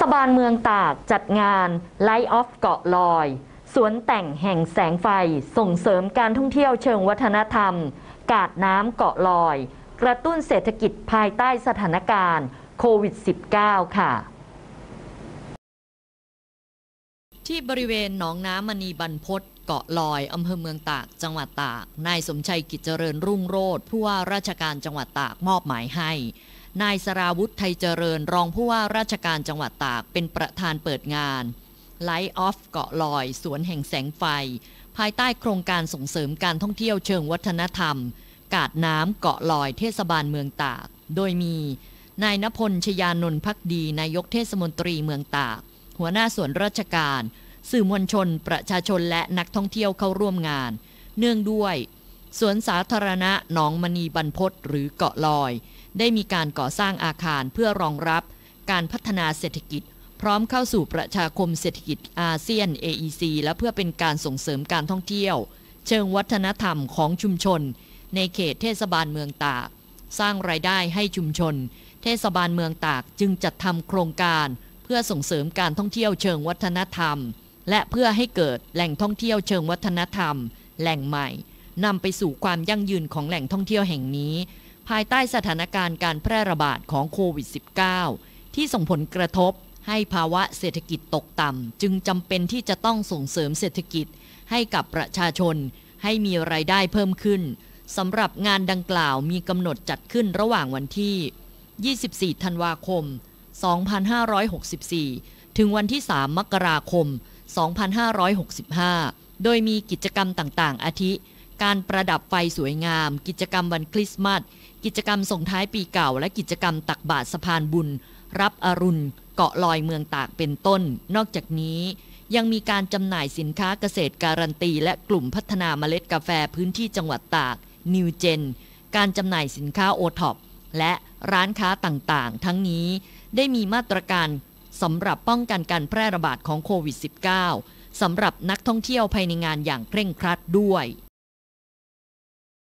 ศบาลเมืองตากจัดงาน Light of เกาะลอย สวนแต่งแห่งแสงไฟ ส่งเสริมการท่องเที่ยวเชิงวัฒนธรรม กาดน้ำเกาะลอย กระตุ้นเศรษฐกิจภายใต้สถานการณ์โควิด -19 ค่ะ ที่บริเวณหนองน้ำมณีบรรพตเกาะลอย อำเภอเมืองตาก จังหวัดตาก นายสมชัยกิจเจริญรุ่งโรธผู้ว่าราชการจังหวัดตากมอบหมายให้ นายสราวุธไทยเจริญ รองผู้ว่าราชการจังหวัดตากเป็นประธานเปิดงาน Light Off เกาะลอย สวนแห่งแสงไฟ ภายใต้โครงการส่งเสริมการท่องเที่ยวเชิงวัฒนธรรม กาดน้ำเกาะลอยเทศบาลเมืองตาก โดยมี นายนพลชยานนท์พักดี นายกเทศมนตรีเมืองตาก หัวหน้าส่วนราชการ สื่อมวลชน ประชาชนและนักท่องเที่ยวเข้าร่วมงาน เนื่องด้วย สวนสาธารณะหนองมณีบรรพตหรือเกาะลอย ได้มีการก่อสร้างอาคารเพื่อรองรับ การพัฒนาเศรษฐกิจ พร้อมเข้าสู่ประชาคมเศรษฐกิจอาเซียน AEC และเพื่อเป็นการส่งเสริมการท่องเที่ยว เชิงวัฒนธรรมของชุมชน ในเขตเทศบาลเมืองตาก สร้างรายได้ให้ชุมชน เทศบาลเมืองตากจึงจัดทำโครงการ เพื่อส่งเสริมการท่องเที่ยวเชิงวัฒนธรรม และเพื่อให้เกิดแหล่งท่องเที่ยวเชิงวัฒนธรรม แหล่งใหม่ นำไปสู่ความยั่งยืนของแหล่งท่องเที่ยวแห่งนี้ ภายใต้สถานการณ์การแพร่ระบาดของโควิด -19 ที่ส่งผลกระทบให้ภาวะเศรษฐกิจตกต่ำ จึงจำเป็นที่จะต้องส่งเสริมเศรษฐกิจให้กับประชาชน ให้มีรายได้เพิ่มขึ้นสำหรับงานดังกล่าวมีกำหนดจัดขึ้นระหว่างวันที่ 24 ธันวาคม 2564 ถึงวันที่ 3 มกราคม 2565 โดยมีกิจกรรมต่างๆ อาทิ การประดับไฟสวยงาม กิจกรรมวันคริสต์มาส กิจกรรมส่งท้ายปีเก่า และกิจกรรมตักบาตรสะพานบุญ รับอรุณ เกาะลอยเมืองตากเป็นต้น นอกจากนี้ยังมีการจำหน่ายสินค้าเกษตรการันตี และกลุ่มพัฒนาเมล็ดกาแฟพื้นที่จังหวัดตากนิวเจนการจำหน่ายสินค้าโอท็อปและร้านค้าต่างๆ ทั้งนี้ได้มีมาตรการสำหรับป้องกันการแพร่ระบาดของโควิด -19 สำหรับนักท่องเที่ยวภายในงานอย่างเคร่งครัดด้วย